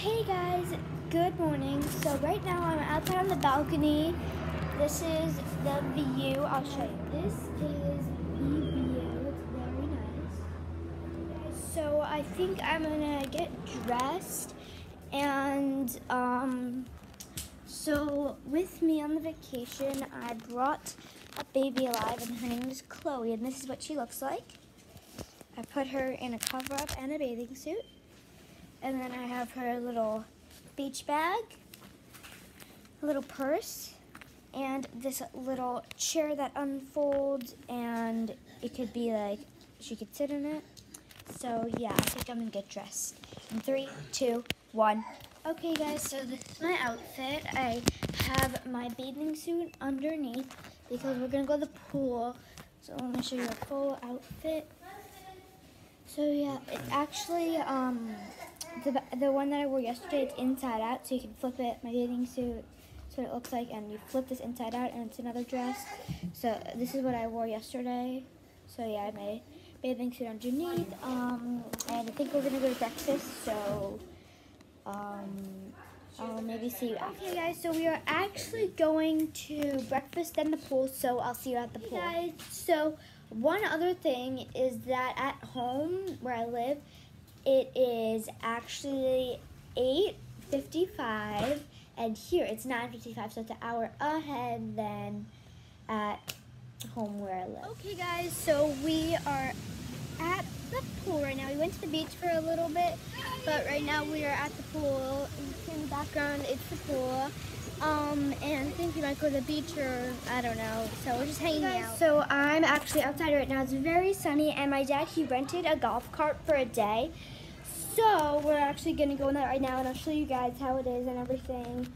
Hey guys, good morning. So right now I'm outside on the balcony. This is the view. I'll show you. This is the view. It's very nice. So I think I'm gonna get dressed and um so with me on the vacation I brought a baby alive and her name is Chloe and this is what she looks like. I put her in a cover up and a bathing suit. And then I have her little beach bag, a little purse, and this little chair that unfolds and it could be like she could sit in it. So yeah, I think I'm gonna get dressed. In three, two, one. Okay guys, so this is my outfit. I have my bathing suit underneath because we're gonna go to the pool. So I'm gonna show you a full outfit. So yeah, it actually um the the one that I wore yesterday it's inside out, so you can flip it. My bathing suit, so it looks like, and you flip this inside out, and it's another dress. So this is what I wore yesterday. So yeah, my bathing suit underneath. Um, and I think we're gonna go to breakfast. So um. I'll maybe see you after. Okay, guys, so we are actually going to breakfast and the pool, so I'll see you at the pool. Hey guys, so one other thing is that at home where I live, it is actually 8.55 and here it's 9.55 so it's an hour ahead than at home where I live. Okay guys, so we are the pool right now. We went to the beach for a little bit, but right now we are at the pool. In the background, it's the pool. Um, and I think we might go to the beach or I don't know. So we're just hanging out. So I'm actually outside right now. It's very sunny, and my dad he rented a golf cart for a day. So we're actually gonna go in that right now, and I'll show you guys how it is and everything.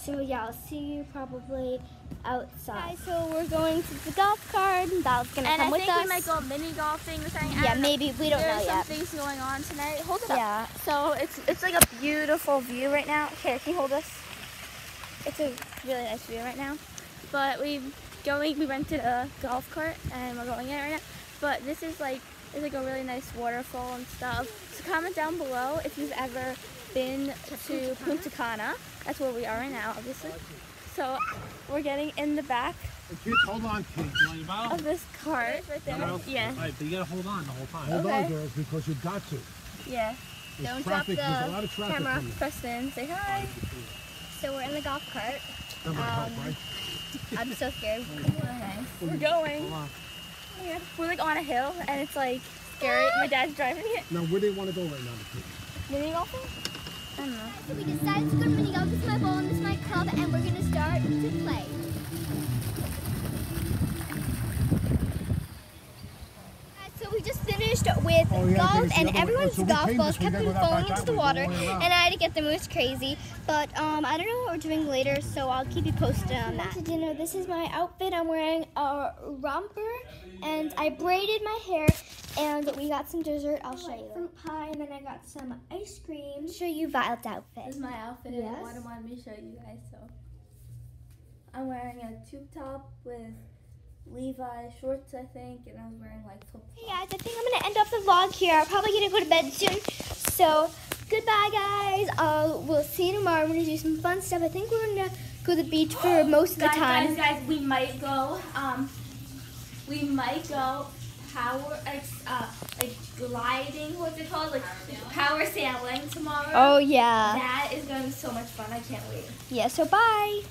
So yeah, I'll see you probably outside. Guys, so we're going to the golf cart. Val's gonna and come I with think we might go mini golfing or something. Yeah, maybe we don't There's know some yet. things going on tonight. Hold it Yeah. up. So it's it's like a beautiful view right now. Here, can you hold this? It's a really nice view right now. But we going we rented a golf cart and we're going in it right now. But this is like it's like a really nice waterfall and stuff. So comment down below if you've ever been to Punta Cana. That's where we are right now, obviously. So we're getting in the back Hey, kids, hold on, kids. You want your bottle? of this cart right there. No? Yeah, All right, but you gotta hold on the whole time. Hold Hold on, on, girls, because you've got to. yeah. There's Don't traffic. drop There's a the lot of traffic camera. Preston, say hi. So we're in the golf cart. Remember help, Um, right? I'm so scared. We're going. Hold on. We're like on a hill and it's like scary. My dad's driving it. Now, where do you want to go right now, the kids? Mini golfing? I don't know. So we decided to go to mini golf. This is my ball and this is my club, and we're gonna start to play. Guys, So we just finished with Oh, yeah, golf, and the other way- everyone's so golf balls kept then on falling into the water, go all the way around. and I had to get them. It was crazy, but um, I don't know what we're doing later, so I'll keep you posted on that. To dinner, this is my outfit. I'm wearing a romper, and I braided my hair, and we got some dessert. I'll show you. Fruit pie, and then I got some ice cream. Show you Violet's outfit. This is my outfit Yes. and Water wanted me to show you guys. So I'm wearing a tube top with Levi shorts, I think, and I was wearing like flip Hey guys, I think I'm gonna end off the vlog here. I'm probably gonna go to bed soon. So goodbye guys. Uh, we'll see you tomorrow. We're gonna do some fun stuff. I think we're gonna go to the beach for most of the guys, time. Guys, guys, we might go. Um, we might go power, uh, like gliding. What's it called? Like power sailing tomorrow. Oh yeah. That is going to be so much fun. I can't wait. Yeah. So bye.